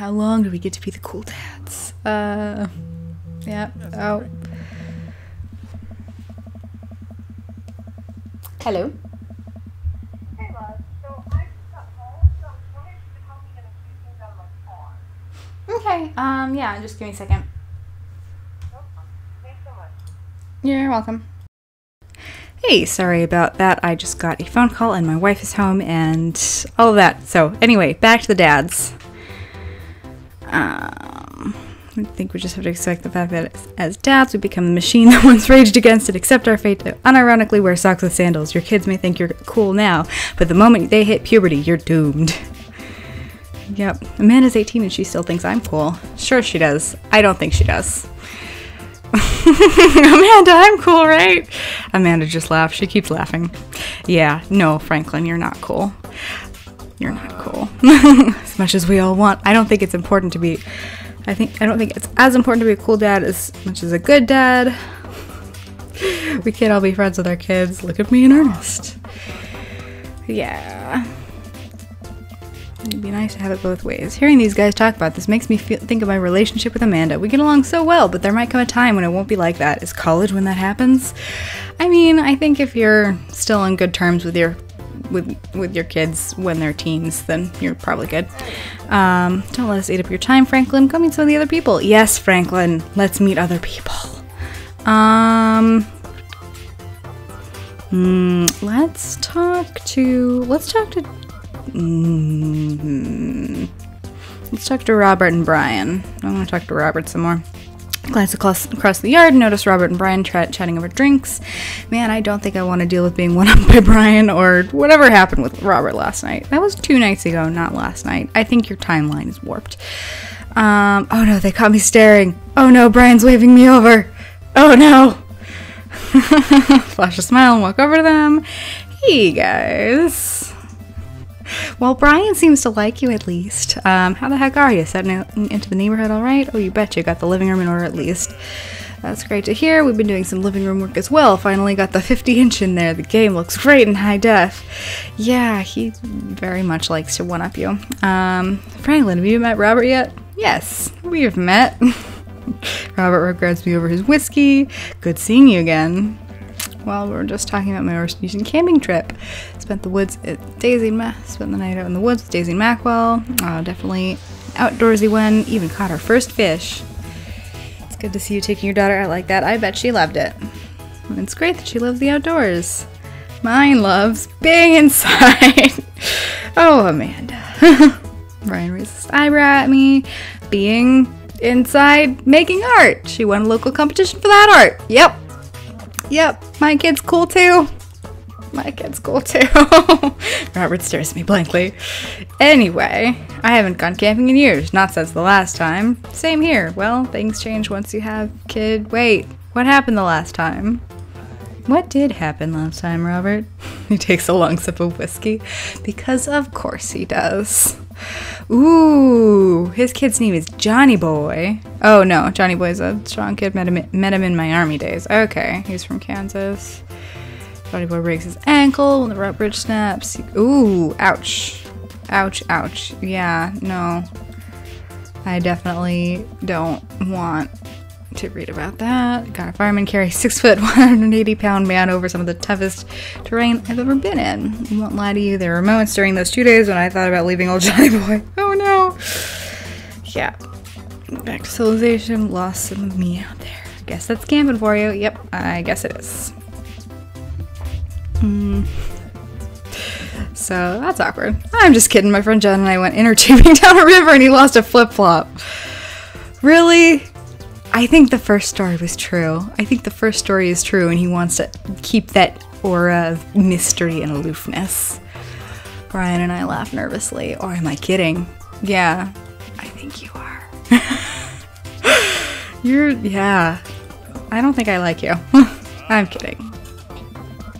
How long do we get to be the cool dads? Uh, yeah. Oh. Hello. Hey, love. So I just got home, so I was wondering if you could help me get a few things out of my car. Okay. Um. Yeah. Just give me a second. Thanks so much. You're welcome. Hey, sorry about that. I just got a phone call and my wife is home and all of that. So, anyway, back to the dads. Um, I think we just have to accept the fact that as dads, we become the machine that once raged against it, accept our fate to unironically wear socks with sandals. Your kids may think you're cool now, but the moment they hit puberty, you're doomed. Yep. Amanda's 18 and she still thinks I'm cool. Sure, she does. I don't think she does. Amanda, I'm cool, right? Amanda just laughed. She keeps laughing. Yeah, no, Franklin, you're not cool. You're not cool. as much as we all want. I don't think it's important to be. I think I don't think it's as important to be a cool dad as much as a good dad. We can't all be friends with our kids. Look at me in earnest. Yeah. It'd be nice to have it both ways. Hearing these guys talk about this makes me feel, think of my relationship with Amanda. We get along so well, but there might come a time when it won't be like that. Is college when that happens? I mean, I think if you're still on good terms with your with with your kids when they're teens, then you're probably good. Um, don't let us eat up your time, Franklin. Go meet some of the other people. Yes, Franklin. Let's meet other people. Um. mm, let's talk to. Let's talk to Mm-hmm. Let's talk to Robert and Brian. I want to talk to Robert some more. Glance across, across the yard, notice Robert and Brian tra- chatting over drinks. Man, I don't think I want to deal with being one up by Brian or whatever happened with Robert last night. That was two nights ago, not last night. I think your timeline is warped. Um, oh no, they caught me staring. Oh no, Brian's waving me over. Oh no. Flash a smile and walk over to them. Hey guys. Well, Brian seems to like you at least. Um, how the heck are you? Setting into the neighborhood all right? Oh, you bet you got the living room in order at least. That's great to hear. We've been doing some living room work as well. Finally got the 50 inch in there. The game looks great in high def. Yeah, he very much likes to one up you. Um, Franklin, have you met Robert yet? Yes, we've met. Robert regrets me over his whiskey. Good seeing you again. Well, we are just talking about my recent camping trip. Spent the woods at Daisy and Ma- spent the night out in the woods with Daisy Macwell. Uh, definitely outdoorsy one. Even caught our first fish. It's good to see you taking your daughter out like that. I bet she loved it. It's great that she loves the outdoors. Mine loves being inside. oh, Amanda. Brian raises his eyebrow at me. Being inside making art. She won a local competition for that art. Yep. Yep, my kid's cool too. My kid's cool too. Robert stares at me blankly. Anyway, I haven't gone camping in years, not since the last time. Same here. Well, things change once you have kid. Wait, what happened the last time? What did happen last time, Robert? he takes a long sip of whiskey. Because of course he does. Ooh, his kid's name is Johnny Boy. Oh no, Johnny Boy's a strong kid. Met him, met him in my army days. Okay, he's from Kansas. Johnny Boy breaks his ankle when the rope bridge snaps. Ooh, ouch. Ouch, ouch. Yeah, no. I definitely don't want to read about that. Got a fireman carry six foot, 180 pound man over some of the toughest terrain I've ever been in. I won't lie to you, there were moments during those two days when I thought about leaving old Johnny Boy. Oh no. Yeah. Back to civilization, lost some of me out there. Guess that's camping for you. Yep, I guess it is. Hmm. So that's awkward. I'm just kidding. My friend John and I went inner tubing down a river and he lost a flip flop. Really? I think the first story was true. I think the first story is true, and he wants to keep that aura of mystery and aloofness. Brian and I laugh nervously. Or am I kidding? Yeah, I think you are. You're, yeah. I don't think I like you. I'm kidding.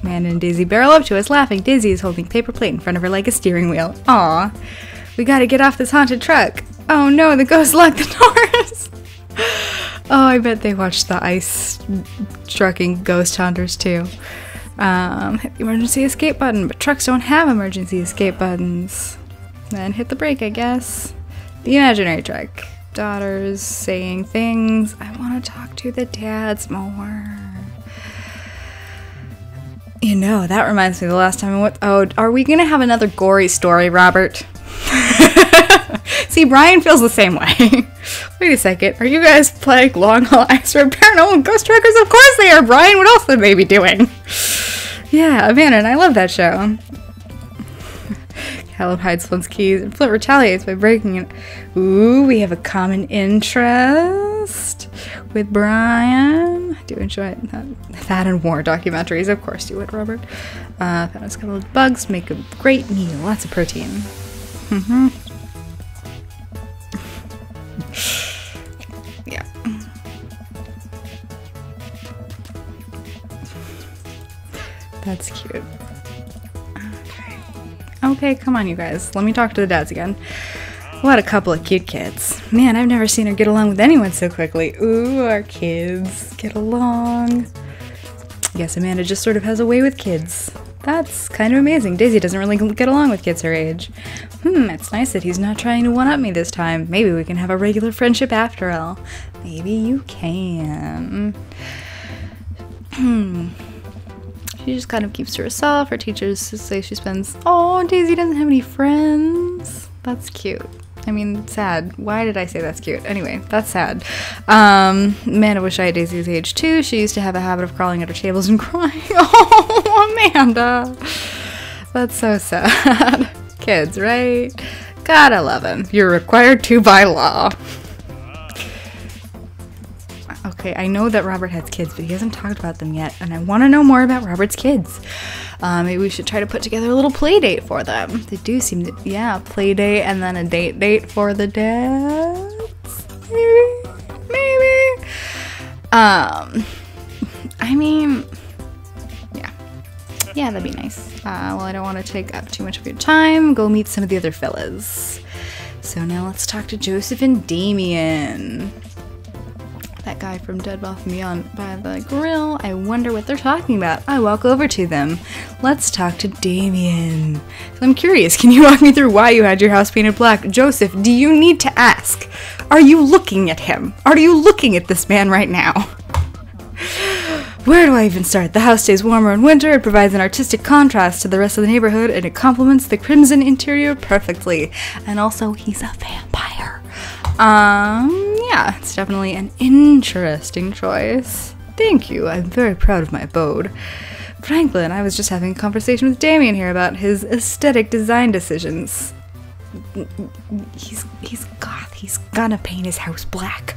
Amanda and Daisy barrel up to us laughing. Daisy is holding paper plate in front of her like a steering wheel. Aw. We gotta get off this haunted truck. Oh no, the ghost locked the doors. Oh, I bet they watched the ice trucking ghost hunters too. Um, hit the emergency escape button, but trucks don't have emergency escape buttons. Then hit the brake, I guess. The imaginary truck. Daughters saying things. I want to talk to the dads more. You know, that reminds me the last time I went. Oh, are we going to have another gory story, Robert? See, Brian feels the same way. Wait a second. Are you guys playing Long Haul Extra Paranormal Ghost Trackers? Of course they are, Brian. What else would they be doing? Yeah, Abandoned. I love that show. Caleb hides Flint's keys and Flint retaliates by breaking it. Ooh, we have a common interest with Brian. I do enjoy that, that and war documentaries. Of course you would, Robert. Uh, found of bugs make a great meal. Lots of protein. Mm-hmm. yeah. That's cute. Okay. Come on, you guys. Let me talk to the dads again. What a couple of cute kids. Man, I've never seen her get along with anyone so quickly. Ooh, our kids get along. I Guess Amanda just sort of has a way with kids. That's kind of amazing. Daisy doesn't really get along with kids her age. Hmm, it's nice that he's not trying to one up me this time. Maybe we can have a regular friendship after all. Maybe you can. Hmm. She just kind of keeps to herself. Her teachers say she spends. Oh, Daisy doesn't have any friends. That's cute. I mean, sad. Why did I say that's cute? Anyway, that's sad. Um, Amanda wish I had Daisy's age too. She used to have a habit of crawling under tables and crying. Oh, Amanda. That's so sad. Kids, right? Gotta love them. You're required to by law. Okay, I know that Robert has kids, but he hasn't talked about them yet, and I want to know more about Robert's kids. Uh, maybe we should try to put together a little play date for them. They do seem to, yeah, play date and then a date date for the dads. Maybe, maybe. Um, I mean, yeah, yeah, that'd be nice. Uh, well, I don't want to take up too much of your time. Go meet some of the other fellas. So now let's talk to Joseph and Damien that guy from Dead Off Beyond by the grill. I wonder what they're talking about. I walk over to them. Let's talk to Damien. So I'm curious, can you walk me through why you had your house painted black? Joseph, do you need to ask? Are you looking at him? Are you looking at this man right now? Where do I even start? The house stays warmer in winter, it provides an artistic contrast to the rest of the neighborhood, and it complements the crimson interior perfectly. And also, he's a vampire. Um, yeah, it's definitely an interesting choice. Thank you, I'm very proud of my abode. Franklin, I was just having a conversation with Damien here about his aesthetic design decisions. He's he's goth. He's gonna paint his house black.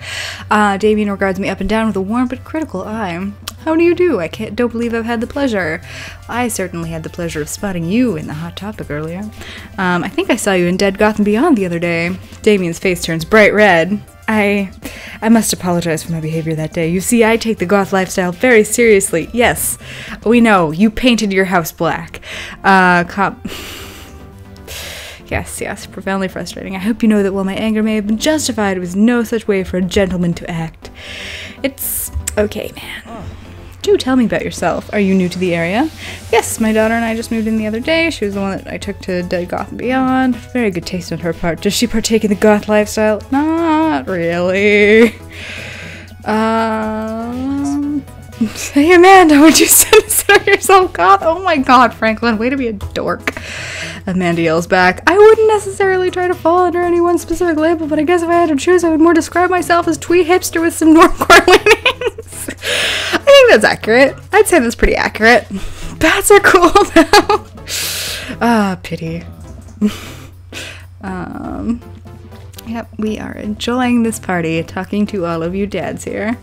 Uh, Damien regards me up and down with a warm but critical eye. How do you do? I can't don't believe I've had the pleasure. I certainly had the pleasure of spotting you in the hot topic earlier. Um, I think I saw you in Dead Gotham Beyond the other day. Damien's face turns bright red. I I must apologize for my behavior that day. You see, I take the goth lifestyle very seriously. Yes, we know. You painted your house black. Uh, cop. Yes, yes, profoundly frustrating. I hope you know that while my anger may have been justified, it was no such way for a gentleman to act. It's okay, man. Do tell me about yourself. Are you new to the area? Yes, my daughter and I just moved in the other day. She was the one that I took to Dead Goth and Beyond. Very good taste on her part. Does she partake in the goth lifestyle? Not really. Um. Hey Amanda, would you consider yourself goth? Oh my god, Franklin, way to be a dork. Amanda yells back, I wouldn't necessarily try to fall under any one specific label, but I guess if I had to choose, I would more describe myself as twee hipster with some normcore leanings. That's accurate. I'd say that's pretty accurate. Bats are cool though. Ah, pity. um, Yep, we are enjoying this party, talking to all of you dads here.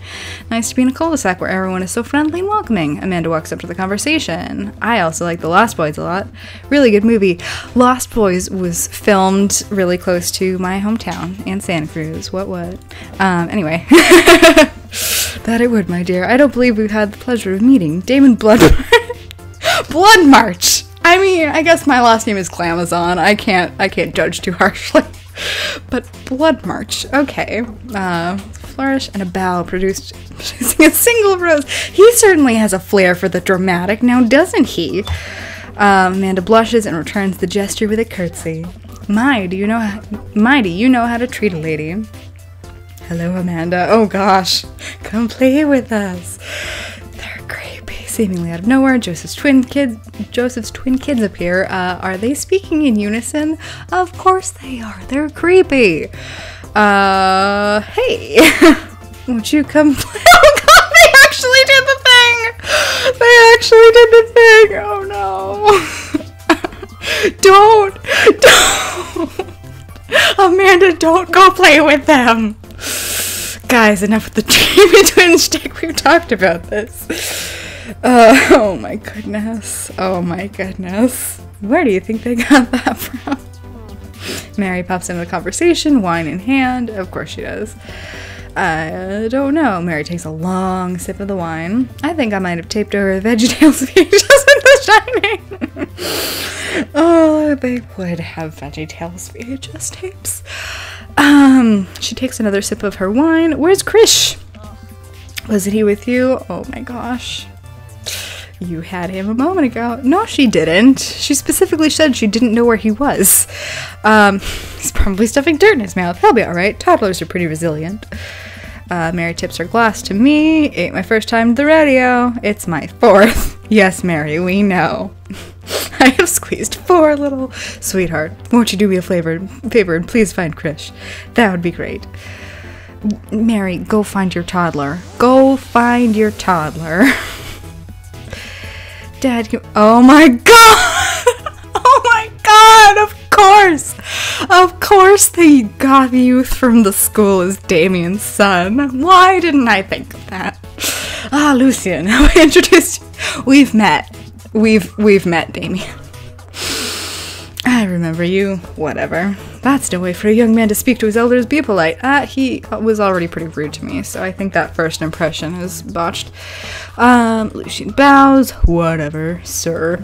Nice to be in a cul-de-sac where everyone is so friendly and welcoming. Amanda walks up to the conversation. I also like The Lost Boys a lot. Really good movie. Lost Boys was filmed really close to my hometown in Santa Cruz. What, what? Um, anyway. That it would, my dear. I don't believe we've had the pleasure of meeting. Damien Blood... Blood March! I mean, I guess my last name is Glamazon. I can't, I can't judge too harshly. But Blood March, okay. Uh, flourish and a bow produced producing a single rose. He certainly has a flair for the dramatic, now doesn't he? Um, Amanda blushes and returns the gesture with a curtsy. My, do you know how, my, do you know how to treat a lady? Hello, Amanda. Oh gosh, come play with us. They're creepy. Seemingly out of nowhere, Joseph's twin kids, Joseph's twin kids appear. Uh, are they speaking in unison? Of course they are. They're creepy. Uh, hey, won't you come play? Oh god, they actually did the thing. They actually did the thing. Oh no. don't, don't. Amanda, don't go play with them. Guys, enough with the Dreamy Twin stick. We've talked about this. Uh, oh my goodness. Oh my goodness. Where do you think they got that from? Mary pops into the conversation, wine in hand. Of course she does. I don't know. Mary takes a long sip of the wine. I think I might have taped over VeggieTales VHS with The Shining. oh, they would have VeggieTales VHS tapes. Um, she takes another sip of her wine. Where's Krish? Wasn't he with you? Oh my gosh. You had him a moment ago. No, she didn't. She specifically said she didn't know where he was. Um, he's probably stuffing dirt in his mouth. He'll be alright. Toddlers are pretty resilient. Uh, Mary tips her glass to me. Ain't my first time to the radio. It's my fourth. yes, Mary, we know. I have squeezed four little sweetheart. Won't you do me a favor, favor and please find Krish? That would be great. Mary, go find your toddler. Go find your toddler. Dad, can- oh my god! oh my god! Of course! Of course, the goth youth from the school is Damien's son. Why didn't I think of that? Ah, Lucien, I introduced you. We've met. We've we've met, Damien. I remember you. Whatever. That's no way for a young man to speak to his elders. Be polite. Ah, he was already pretty rude to me, so I think that first impression is botched. Um, Lucien bows. Whatever, sir.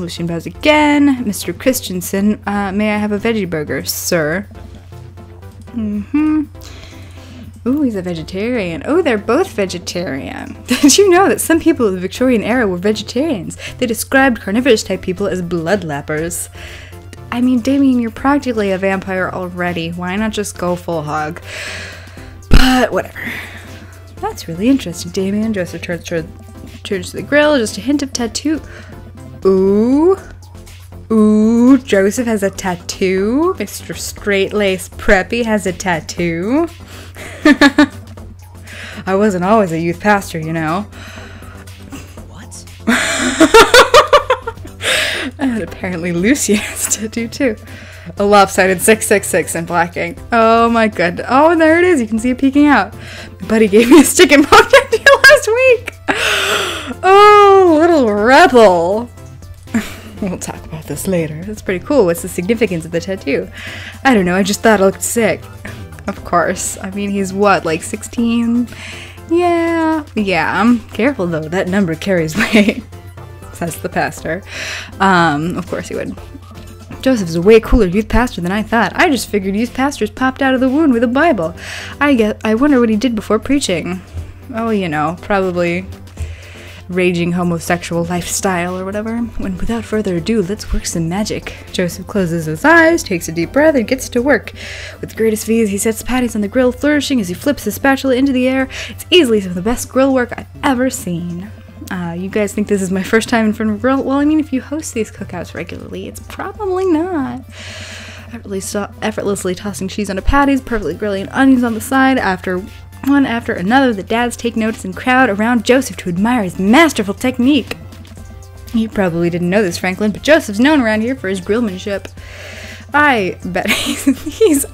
Lucien bows again. Mr. Christiansen, uh, may I have a veggie burger, sir? Mm-hmm. Ooh, he's a vegetarian. Oh, they're both vegetarian. Did you know that some people of the Victorian era were vegetarians? They described carnivorous type people as blood lappers. I mean, Damien, you're practically a vampire already. Why not just go full hog? But whatever. That's really interesting, Damien. Joseph turns to, to the grill. Just a hint of tattoo. Ooh. Ooh, Joseph has a tattoo. Mr. Straight Lace Preppy has a tattoo. I wasn't always a youth pastor, you know. What? And apparently Lucy has a tattoo too. A lopsided 666 in black ink. Oh my god. Oh, and there it is. You can see it peeking out. My buddy gave me a stick and poke tattoo last week. Oh, little rebel. We'll talk about this later. That's pretty cool. What's the significance of the tattoo? I don't know. I just thought it looked sick. Of course. I mean, he's what, like 16? Yeah. Yeah. I'm careful though. That number carries weight. Says the pastor. Um, of course he would. Joseph's a way cooler youth pastor than I thought. I just figured youth pastors popped out of the wound with a Bible. I get. I wonder what he did before preaching. Oh, you know, probably raging homosexual lifestyle or whatever. When without further ado, let's work some magic. Joseph closes his eyes, takes a deep breath, and gets to work. With the greatest ease, he sets patties on the grill, flourishing as he flips the spatula into the air. It's easily some of the best grill work I've ever seen. Uh, you guys think this is my first time in front of a grill? Well, I mean, if you host these cookouts regularly, it's probably not. Effortlessly, effortlessly tossing cheese onto patties, perfectly grilling onions on the side. After one after another, the dads take notice and crowd around Joseph to admire his masterful technique. You probably didn't know this, Franklin, but Joseph's known around here for his grillmanship. I bet he's, he's.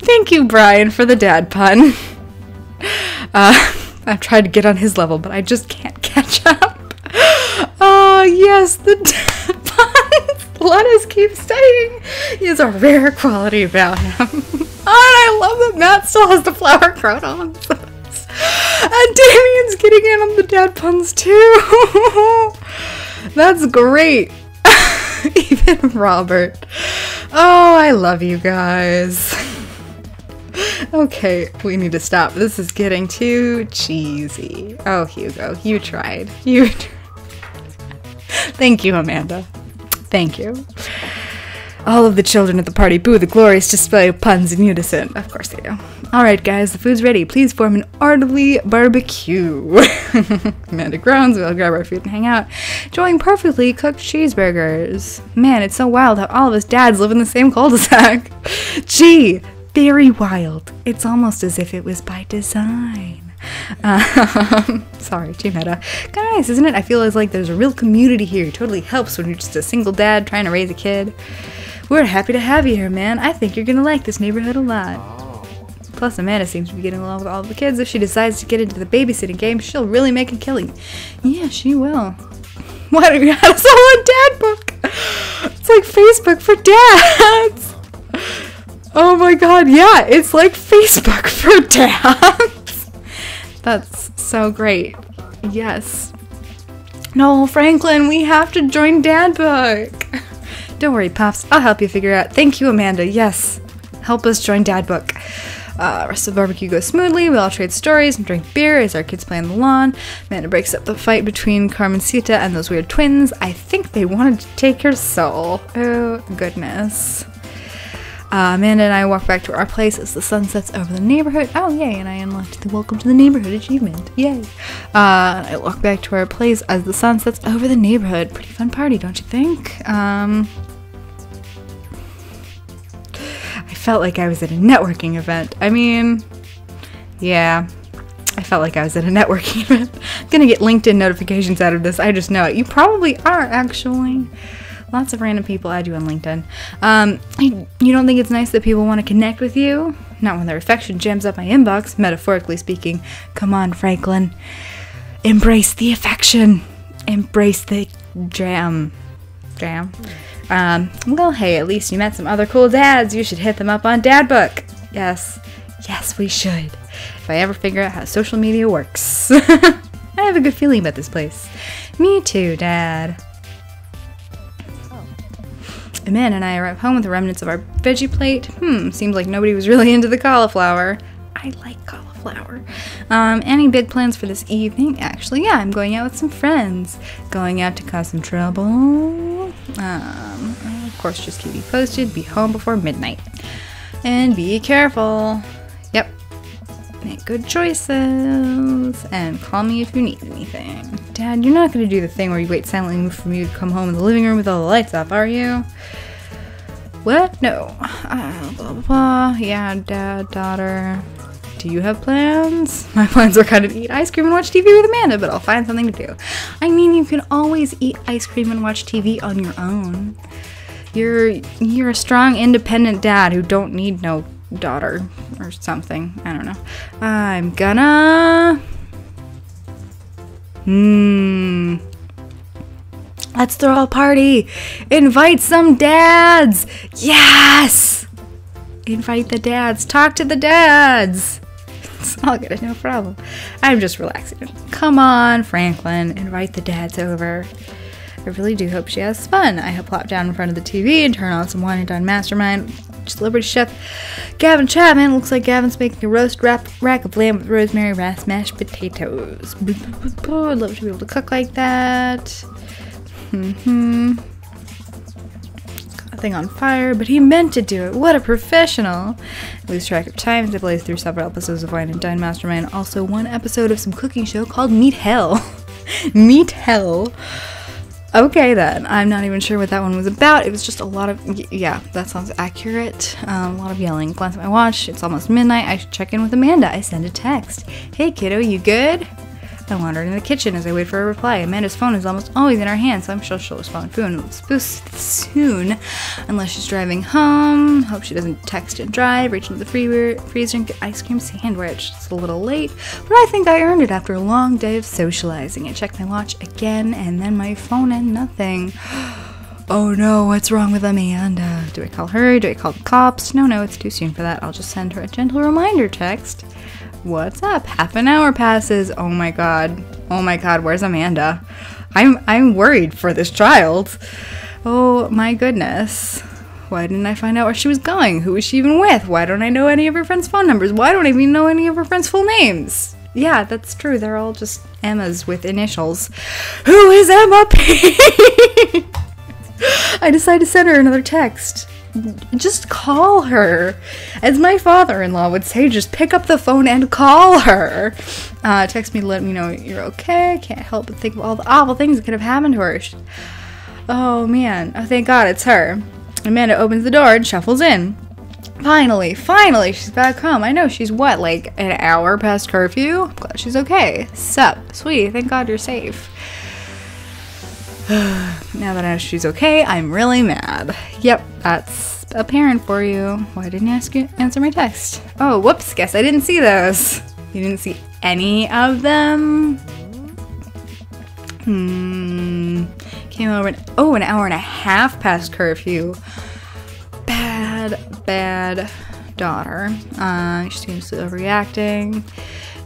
Thank you, Brian, for the dad pun. Uh, I've tried to get on his level, but I just can't catch up. Oh, yes, the dad puns. Let us keep studying. Has a rare quality about him. I love that Mat still has the flower crown on. And Damien's getting in on the dad puns too. That's great. Even Robert. Oh, I love you guys. Okay, we need to stop. This is getting too cheesy. Oh, Hugo, you tried. You. Thank you, Amanda. Thank you. All of the children at the party boo the glorious display of puns in unison. Of course they do. Alright, guys, the food's ready. Please form an orderly barbecue. Amanda groans. We'll grab our food and hang out. Enjoying perfectly cooked cheeseburgers. Man, it's so wild how all of us dads live in the same cul de sac. Gee, very wild. It's almost as if it was by design. Um, sorry, too meta. Kind of nice, isn't it? I feel as like there's a real community here. It totally helps when you're just a single dad trying to raise a kid. We're happy to have you here, man. I think you're gonna like this neighborhood a lot. Plus, Amanda seems to be getting along with all the kids. If she decides to get into the babysitting game, she'll really make a killing. Yeah, she will. Why don't we have a dad book? It's like Facebook for dads. Oh my god, yeah, it's like Facebook for dads. That's so great. Yes. No, Franklin, we have to join Dadbook. Don't worry, Pops. I'll help you figure out. Thank you, Amanda. Yes. Help us join Dadbook. Uh, rest of the barbecue goes smoothly. We all trade stories and drink beer as our kids play on the lawn. Amanda breaks up the fight between Carmencita and those weird twins. I think they wanted to take her soul. Oh, goodness. Uh, Amanda and I walk back to our place as the sun sets over the neighborhood. Oh, yay! And I unlocked the Welcome to the Neighborhood achievement. Yay! Uh, I walk back to our place as the sun sets over the neighborhood. Pretty fun party, don't you think? Um, felt like I was at a networking event. I mean, yeah, I felt like I was at a networking event. I'm gonna get LinkedIn notifications out of this. I just know it. You probably are, actually. Lots of random people add you on LinkedIn. Um, you you don't think it's nice that people want to connect with you? Not when their affection jams up my inbox, metaphorically speaking. Come on, Franklin. Embrace the affection. Embrace the jam. Jam. Um, well, hey, at least you met some other cool dads. You should hit them up on Dadbook. Yes. Yes, we should. If I ever figure out how social media works. I have a good feeling about this place. Me too, Dad. Amanda and I arrive home with the remnants of our veggie plate. Hmm, seems like nobody was really into the cauliflower. I like cauliflower. Um, any big plans for this evening? Actually, yeah, I'm going out with some friends. Going out to cause some trouble. Um, of course, just keep you posted. Be home before midnight. And be careful. Yep. Make good choices. And call me if you need anything. Dad, you're not going to do the thing where you wait silently for me to come home in the living room with all the lights off, are you? What? No. Uh, blah, blah, blah. Yeah, dad, daughter. Do you have plans? My plans are kind of eat ice cream and watch TV with Amanda, but I'll find something to do. I mean, you can always eat ice cream and watch TV on your own. You're you're a strong, independent dad who don't need no daughter or something. I don't know. I'm gonna. Hmm. Let's throw a party. Invite some dads. Yes. Invite the dads. Talk to the dads. It's all good, no problem. I'm just relaxing. Come on, Franklin. Invite the dads over. I really do hope she has fun. I plop down in front of the TV and turn on some Wine and Dine Mastermind. Celebrity chef Gavin Chapman looks like Gavin's making a roast wrap, rack of lamb with rosemary ras mashed potatoes. I'd love to be able to cook like that. Hmm. Thing on fire, but he meant to do it. What a professional! Lose track of time I blaze through several episodes of Wine and Dine Mastermind. Also, one episode of some cooking show called Meat Hell. Meat Hell. Okay, then. I'm not even sure what that one was about. It was just a lot of. Yeah, that sounds accurate. Um, a lot of yelling. Glance at my watch. It's almost midnight. I should check in with Amanda. I send a text. Hey, kiddo, you good? I wander into the kitchen as I wait for a reply. Amanda's phone is almost always in our hands, so I'm sure she'll respond soon, unless she's driving home. Hope she doesn't text and drive. Reach into the freezer, freezer and get ice cream sandwich. It's a little late, but I think I earned it after a long day of socializing. I check my watch again, and then my phone and nothing. Oh no, what's wrong with Amanda? Do I call her? Do I call the cops? No, no, it's too soon for that. I'll just send her a gentle reminder text. What's up? Half an hour passes. Oh my god. Oh my god, where's Amanda? I'm I'm worried for this child. Oh my goodness. Why didn't I find out where she was going? Who was she even with? Why don't I know any of her friends' phone numbers? Why don't I even know any of her friends' full names? Yeah, that's true. They're all just Emmas with initials. Who is Emma P? I decided to send her another text. Just call her. As my father in law would say, just pick up the phone and call her. Uh, text me to let me know you're okay. Can't help but think of all the awful things that could have happened to her. Oh man. Oh, thank God it's her. Amanda opens the door and shuffles in. Finally, finally, she's back home. I know she's what, like an hour past curfew? I'm glad she's okay. Sup, sweetie, thank God you're safe. now that I know she's okay, I'm really mad. Yep, that's a parent for you. Why didn't you ask you answer my text? Oh, whoops, guess I didn't see those. You didn't see any of them? Hmm. Came over an, oh, an hour and a half past curfew. Bad, bad daughter. Uh, she seems to be overreacting.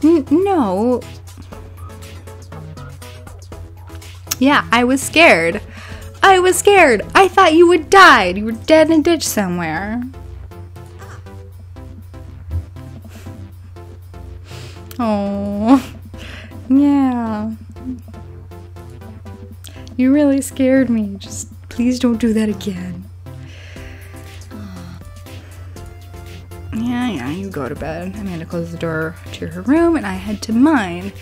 N- no. Yeah, I was scared. I was scared. I thought you had died. You were dead in a ditch somewhere. Oh, yeah. You really scared me. Just please don't do that again. Yeah, yeah, you go to bed. Amanda closed the door to her room and I head to mine.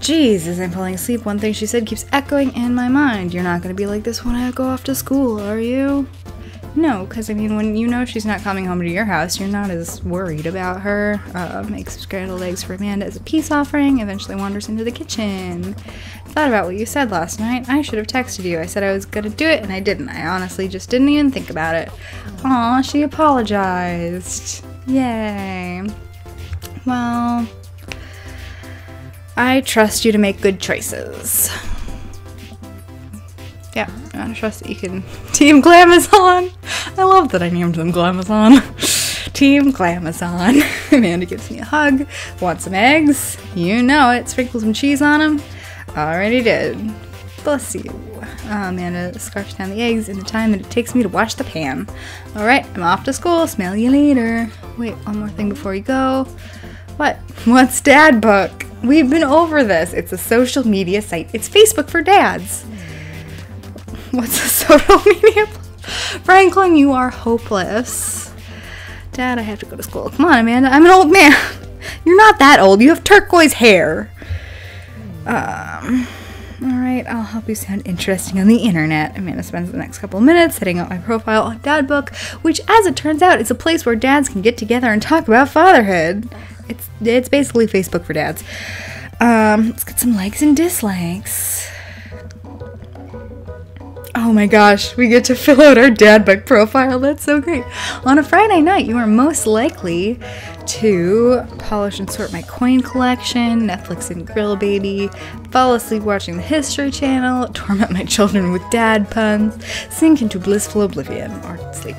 Jeez, as I'm falling asleep, one thing she said keeps echoing in my mind. You're not gonna be like this when I go off to school, are you? No, because I mean, when you know she's not coming home to your house, you're not as worried about her. Uh, makes scrambled eggs for Amanda as a peace offering, eventually wanders into the kitchen. Thought about what you said last night. I should have texted you. I said I was gonna do it, and I didn't. I honestly just didn't even think about it. Aw, she apologized. Yay. Well, I trust you to make good choices. Yeah, I trust that you can. Team Glamazon! I love that I named them Glamazon. Team Glamazon. Amanda gives me a hug. Want some eggs? You know it. Sprinkle some cheese on them. Already did. Bless you. Uh, Amanda scarfs down the eggs in the time that it takes me to wash the pan. Alright, I'm off to school. Smell you later. Wait, one more thing before you go. What? What's Dadbook? We've been over this. It's a social media site. It's Facebook for dads. What's a social media? Franklin, you are hopeless. Dad, I have to go to school. Come on, Amanda. I'm an old man. You're not that old. You have turquoise hair. Um. Alright, I'll help you sound interesting on the internet. Amanda spends the next couple minutes setting up my profile on Dadbook, which, as it turns out, is a place where dads can get together and talk about fatherhood. It's it's basically Facebook for dads. Um, let's get some likes and dislikes. Oh my gosh, we get to fill out our Dadbook profile. That's so great. On a Friday night, you are most likely to polish and sort my coin collection, Netflix and grill baby, fall asleep watching the History Channel, torment my children with dad puns, sink into blissful oblivion, or sleep.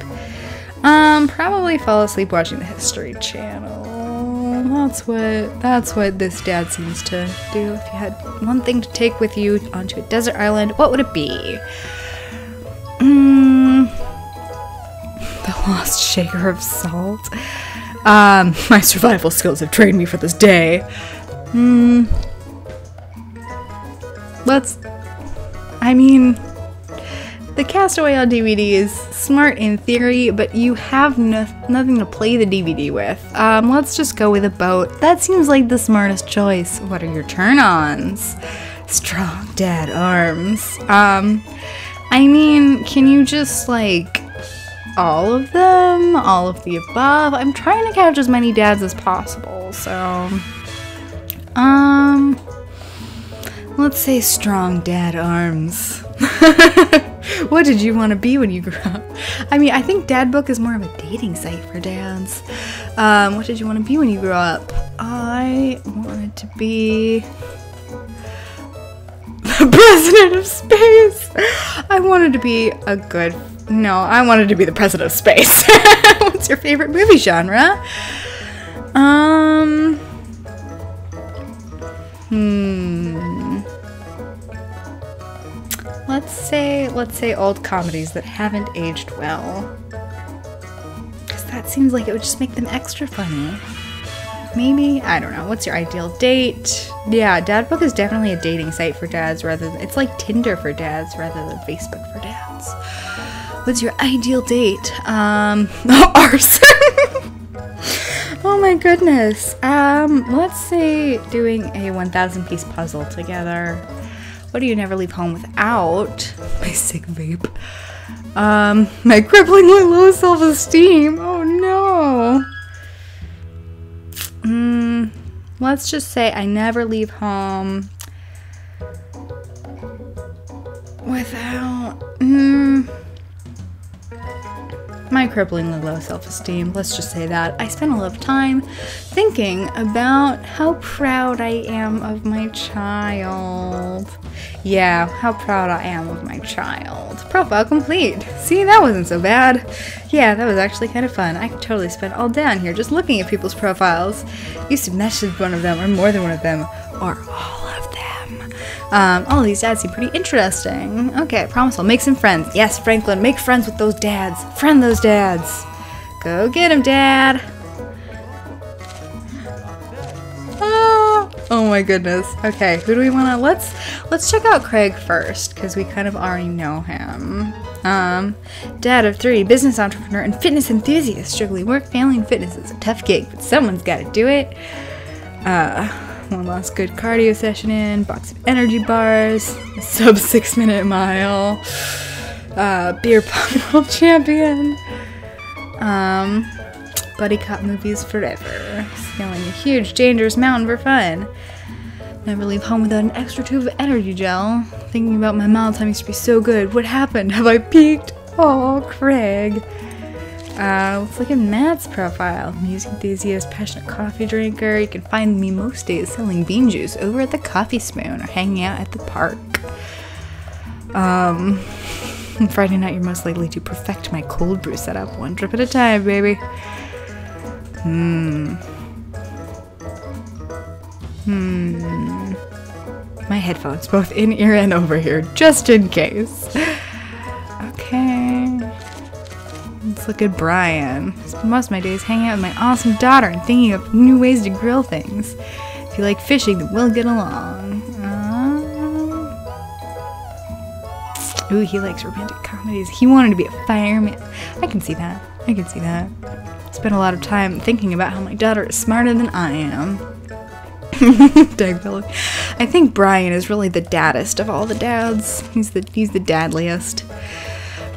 Um, probably fall asleep watching the History Channel. That's what that's what this dad seems to do. If you had one thing to take with you onto a desert island, what would it be? Mm, the lost shaker of salt. Um, my survival skills have trained me for this day. Hmm. Let's. I mean, the Castaway on DVD is smart in theory, but you have no- nothing to play the DVD with. Um, let's just go with a boat. That seems like the smartest choice. What are your turn-ons? Strong dad arms. Um, I mean, can you just like all of them? All of the above? I'm trying to catch as many dads as possible, so. Um. Let's say strong dad arms. what did you want to be when you grew up? I mean, I think Dadbook is more of a dating site for dads. Um, what did you want to be when you grew up? I wanted to be the president of space. I wanted to be a good. No, I wanted to be the president of space. What's your favorite movie genre? Um. Hmm. Let's say, let's say old comedies that haven't aged well. Because that seems like it would just make them extra funny. maybe I don't know. What's your ideal date? Yeah, Dadbook is definitely a dating site for dads rather than it's like Tinder for dads rather than Facebook for dads. What's your ideal date? Um, arson. oh my goodness. Um, let's say doing a 1,000 piece puzzle together. What do you never leave home without? My sick vape. Um, my cripplingly low self esteem. Oh no. Mm, let's just say I never leave home without. Mm, my cripplingly low self esteem. Let's just say that. I spent a lot of time thinking about how proud I am of my child. Yeah, how proud I am of my child. Profile complete. See, that wasn't so bad. Yeah, that was actually kind of fun. I could totally spend all day on here just looking at people's profiles. Used to message one of them, or more than one of them, or all. Um, all these dads seem pretty interesting. Okay, I promise I'll make some friends. Yes, Franklin, make friends with those dads. Friend those dads. Go get him, Dad. Ah, oh my goodness. Okay, who do we want to? Let's let's check out Craig first because we kind of already know him. Um, dad of three, business entrepreneur and fitness enthusiast. Juggling work, family, and fitness is a tough gig, but someone's got to do it. Uh, one last good cardio session in, box of energy bars, sub six minute mile, uh, beer pong world champion. Um, buddy cop movies forever. Scaling a huge, dangerous mountain for fun. Never leave home without an extra tube of energy gel. Thinking about my mile time used to be so good. What happened? Have I peaked? Oh, Craig. Uh, let's look at Mat's profile. Music enthusiast, passionate coffee drinker. You can find me most days selling bean juice over at the Coffee Spoon or hanging out at the park. Um, Friday night, you're most likely to perfect my cold brew setup one drip at a time, baby. Hmm. Hmm. My headphones, both in ear and over here, just in case. Okay. Let's look at Brian. Spend most of my days hanging out with my awesome daughter and thinking of new ways to grill things. If you like fishing, then we'll get along. Um, ooh, he likes romantic comedies. He wanted to be a fireman. I can see that. I can see that. Spent a lot of time thinking about how my daughter is smarter than I am. I think Brian is really the daddest of all the dads. He's the he's the dadliest.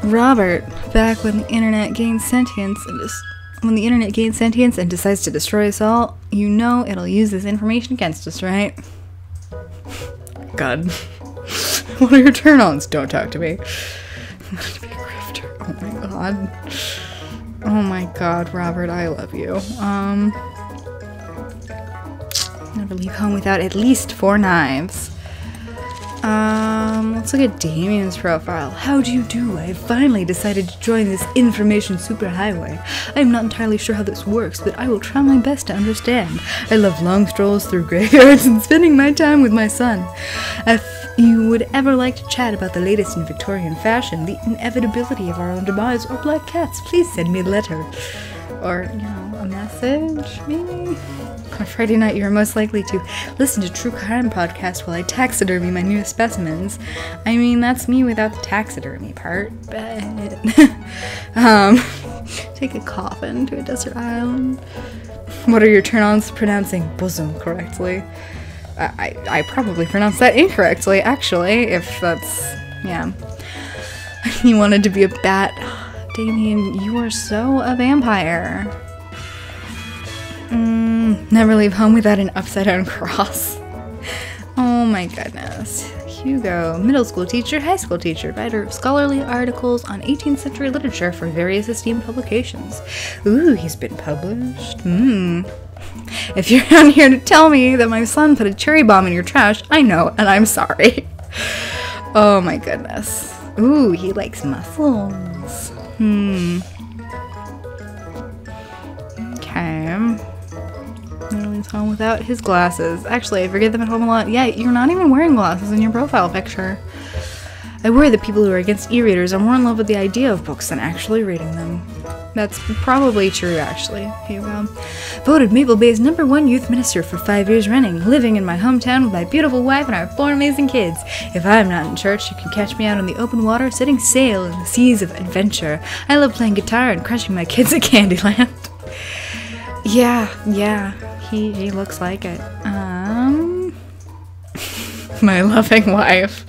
Robert, back when the internet gains sentience and just when the internet gains sentience and decides to destroy us all, you know it'll use this information against us, right? God. what are your turn ons? Don't talk to me. to be a grifter. Oh my god. Oh my god, Robert, I love you. Um Never leave home without at least four knives. Um, let's look at Damien's profile. How do you do? I finally decided to join this information superhighway. I am not entirely sure how this works, but I will try my best to understand. I love long strolls through graveyards and spending my time with my son. If you would ever like to chat about the latest in Victorian fashion, the inevitability of our own demise, or black cats, please send me a letter. Or, you know, a message, maybe? On Friday night, you are most likely to listen to true crime podcast while I taxidermy my newest specimens. I mean, that's me without the taxidermy part, but um, take a coffin to a desert island. What are your turn-ons pronouncing bosom correctly? I, I, I probably pronounced that incorrectly, actually. If that's yeah. You wanted to be a bat, Damien. You are so a vampire. Mm, never leave home without an upside down cross. Oh my goodness. Hugo, middle school teacher, high school teacher, writer of scholarly articles on 18th century literature for various esteemed publications. Ooh, he's been published. Hmm. If you're down here to tell me that my son put a cherry bomb in your trash, I know, and I'm sorry. Oh my goodness. Ooh, he likes mussels. Hmm. Home without his glasses. Actually, I forget them at home a lot. Yeah, you're not even wearing glasses in your profile picture. I worry that people who are against e readers are more in love with the idea of books than actually reading them. That's probably true, actually. You go. Voted Maple Bay's number one youth minister for five years running, living in my hometown with my beautiful wife and our four amazing kids. If I'm not in church, you can catch me out on the open water, setting sail in the seas of adventure. I love playing guitar and crushing my kids at Candyland. yeah, yeah, he, looks like it. Um, my loving wife.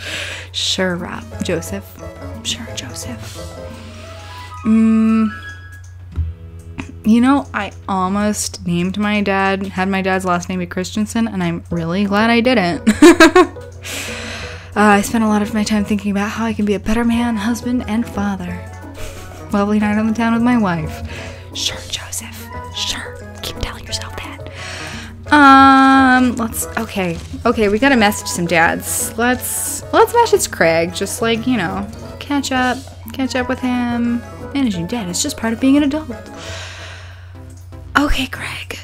Sure, Rob. Joseph. Sure, Joseph. Mm, you know, I almost named my dad, had my dad's last name be Christiansen, and I'm really glad I didn't. uh, I spent a lot of my time thinking about how I can be a better man, husband, and father. Lovely night on the town with my wife. Sure, Joseph. Um, let's okay. Okay, we gotta message some dads. Let's let's message Craig. Just like, you know, catch up, catch up with him. Managing dad is just part of being an adult. Okay, Craig.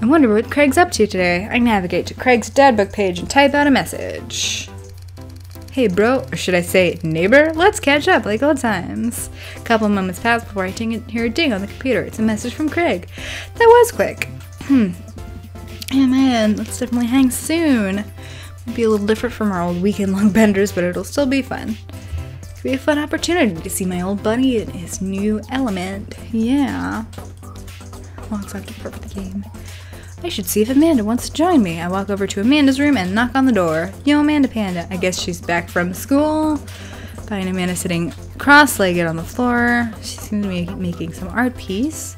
I wonder what Craig's up to today. I navigate to Craig's dadbook page and type out a message. Hey, bro, or should I say neighbor? Let's catch up like old times. A couple moments pass before I ting- hear a ding on the computer. It's a message from Craig. That was quick. Hmm. Yeah, man, let's definitely hang soon. Might be a little different from our old weekend long benders, but it'll still be fun. Could be a fun opportunity to see my old buddy in his new element. Yeah. Up to perfect game. I should see if Amanda wants to join me. I walk over to Amanda's room and knock on the door. Yo, Amanda Panda. I guess she's back from school. Find Amanda sitting cross-legged on the floor. She seems to be making some art piece.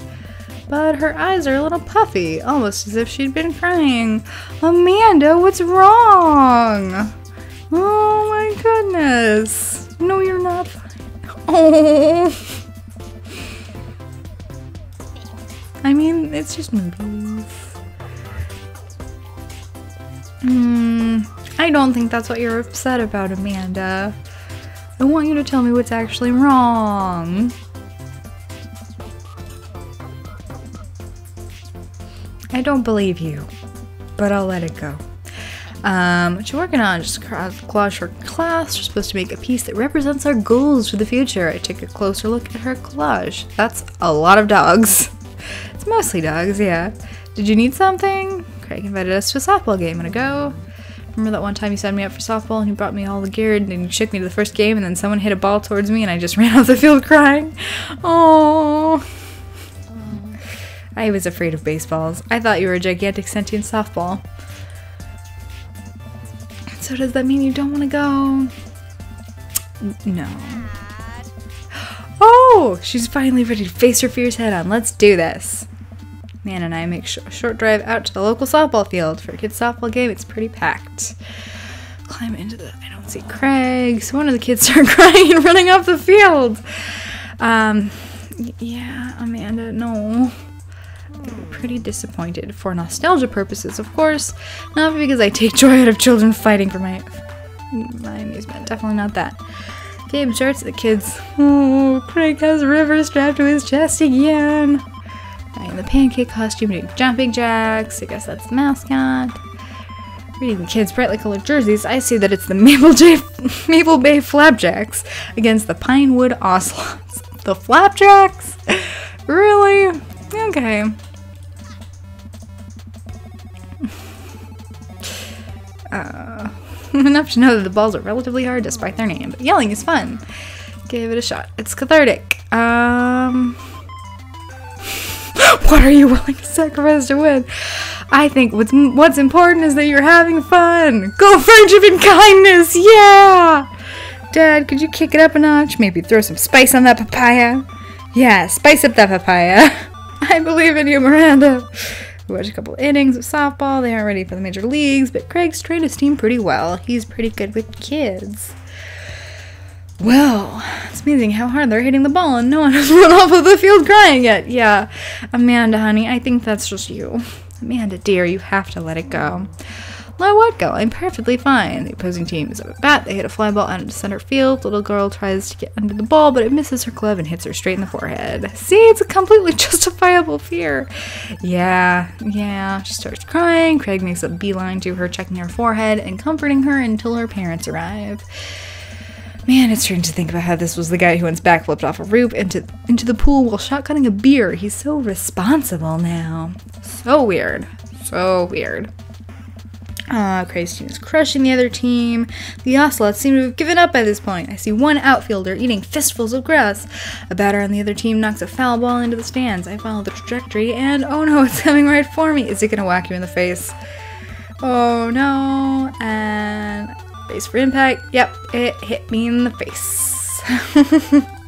But her eyes are a little puffy, almost as if she'd been crying. Amanda, what's wrong? Oh my goodness. No, you're not fine. Oh. I mean, it's just movies. Hmm, I don't think that's what you're upset about, Amanda. I want you to tell me what's actually wrong. I don't believe you, but I'll let it go. Um, what you're working on? Just collage for class. You're supposed to make a piece that represents our goals for the future. I take a closer look at her collage. That's a lot of dogs. It's mostly dogs, yeah. Did you need something? Craig invited us to a softball game and a go. Remember that one time you signed me up for softball and he brought me all the gear and he shook me to the first game and then someone hit a ball towards me and I just ran off the field crying? Oh. I was afraid of baseballs. I thought you were a gigantic sentient softball. So does that mean you don't want to go? No. Oh, she's finally ready to face her fears head on. Let's do this. Man and I make a short drive out to the local softball field. For a kids' softball game, it's pretty packed. Climb into the. I don't see Craig. So one of the kids start crying and running off the field. Um, yeah, Amanda, no. Pretty disappointed. For nostalgia purposes, of course. Not because I take joy out of children fighting for my my amusement. Definitely not that. Gabe starts the kids. Oh, Craig has River strapped to his chest again. Buying the pancake costume, doing jumping jacks. I guess that's the mascot. Reading the kids' brightly colored jerseys, I see that it's the Maple, J- Maple Bay Flapjacks against the Pinewood Ocelots. The Flapjacks? Really? Okay. Uh, enough to know that the balls are relatively hard despite their name, but yelling is fun. Give it a shot. It's cathartic. Um. what are you willing to sacrifice to win? I think what's what's important is that you're having fun. Go friendship and kindness, yeah. Dad, could you kick it up a notch? Maybe throw some spice on that papaya. Yeah, spice up that papaya. I believe in you, Miranda. We watched a couple innings of softball. They aren't ready for the major leagues, but Craig's trained his team pretty well. He's pretty good with kids. Well, it's amazing how hard they're hitting the ball and no one has run off of the field crying yet. Yeah, Amanda, honey, I think that's just you. Amanda, dear, you have to let it go. Let what go? I'm perfectly fine. The opposing team is up at bat. They hit a fly ball out into center field. Little girl tries to get under the ball, but it misses her glove and hits her straight in the forehead. See, it's a completely justifiable fear. Yeah, yeah. She starts crying. Craig makes a beeline to her, checking her forehead and comforting her until her parents arrive. Man, it's strange to think about how this was the guy who once backflipped off a roof into into the pool while shotgunning a beer. He's so responsible now. So weird. So weird. Uh, Craig's team is crushing the other team. The Ocelots seem to have given up by this point. I see one outfielder eating fistfuls of grass. A batter on the other team knocks a foul ball into the stands. I follow the trajectory, and oh no, it's coming right for me. Is it gonna whack you in the face? Oh no, and face for impact. Yep, it hit me in the face.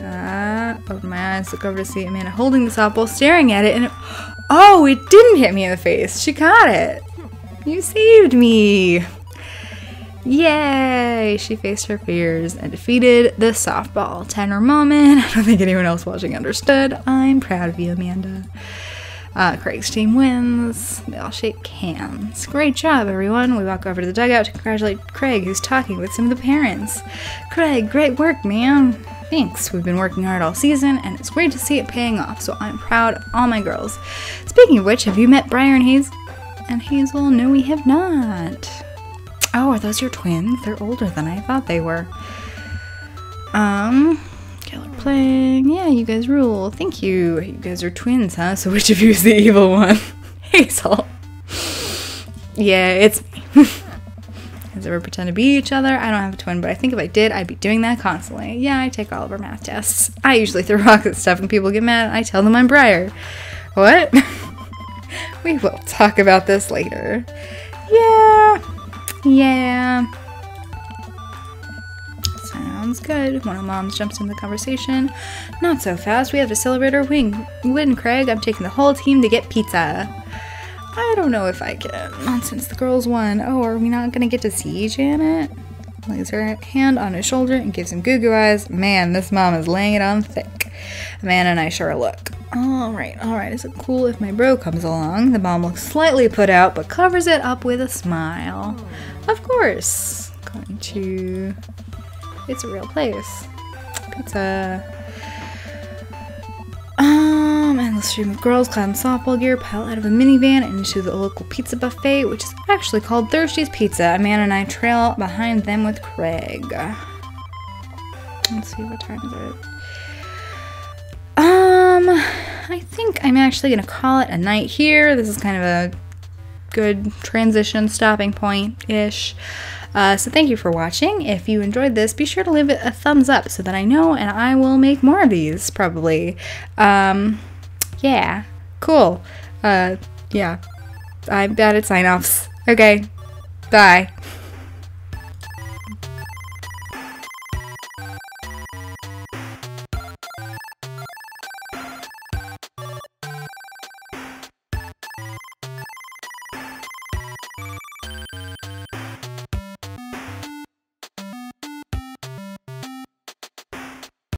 uh, open my eyes, look over to see Amanda holding the softball, staring at it, and it, oh, it didn't hit me in the face. She caught it. You saved me. Yay! She faced her fears and defeated the softball. Tenor moment. I don't think anyone else watching understood. I'm proud of you, Amanda. Uh, Craig's team wins. They all shake hands. Great job, everyone. We walk over to the dugout to congratulate Craig, who's talking with some of the parents. Craig, great work, man. Thanks. We've been working hard all season, and it's great to see it paying off, so I'm proud of all my girls. Speaking of which, have you met Briar and Hayes? And Hazel? No, we have not. Oh, are those your twins? They're older than I thought they were. Um, Killer playing. Yeah, you guys rule. Thank you. You guys are twins, huh? So which of you is the evil one? Hazel. Yeah, it's Ever pretend to be each other? I don't have a twin, but I think if I did, I'd be doing that constantly. Yeah, I take all of our math tests. I usually throw rocks at stuff and people get mad. I tell them I'm Briar. What? we will talk about this later. Yeah. Yeah. Sounds good. One of moms jumps into the conversation. Not so fast. We have to celebrate our win, win, Craig. I'm taking the whole team to get pizza. I don't know if I can. Not since the girls won. Oh, are we not gonna get to see Janet? Lays her hand on his shoulder and gives him goo eyes. Man, this mom is laying it on thick. Amanda and I sure look. Alright, alright. Is it cool if my bro comes along? The mom looks slightly put out, but covers it up with a smile. Of course. Going to. It's a real place. Pizza. Endless stream of girls clad in softball gear pile out of a minivan into the local pizza buffet, which is actually called Thirsty's Pizza. Amanda and I trail behind them with Craig. Let's see, what time is it? Um, I think I'm actually gonna call it a night here. This is kind of a good transition stopping point ish. Uh, so thank you for watching. If you enjoyed this, be sure to leave it a thumbs up so that I know and I will make more of these probably. Um, yeah, cool. Uh, yeah, I'm bad at sign offs. Okay, bye.